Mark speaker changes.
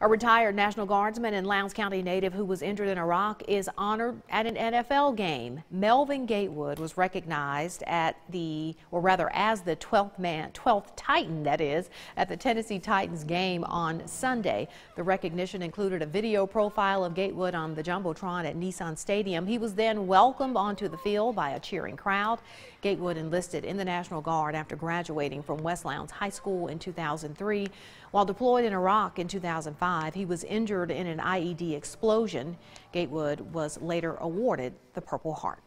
Speaker 1: A retired National Guardsman and Lowndes County native who was injured in Iraq is honored at an NFL game. Melvin Gatewood was recognized at the, or rather as the 12th man, 12th Titan that is, at the Tennessee Titans game on Sunday. The recognition included a video profile of Gatewood on the Jumbotron at Nissan Stadium. He was then welcomed onto the field by a cheering crowd. Gatewood enlisted in the National Guard after graduating from West Lowndes High School in 2003. While deployed in Iraq in 2005, he was injured in an IED explosion. Gatewood was later awarded the Purple Heart.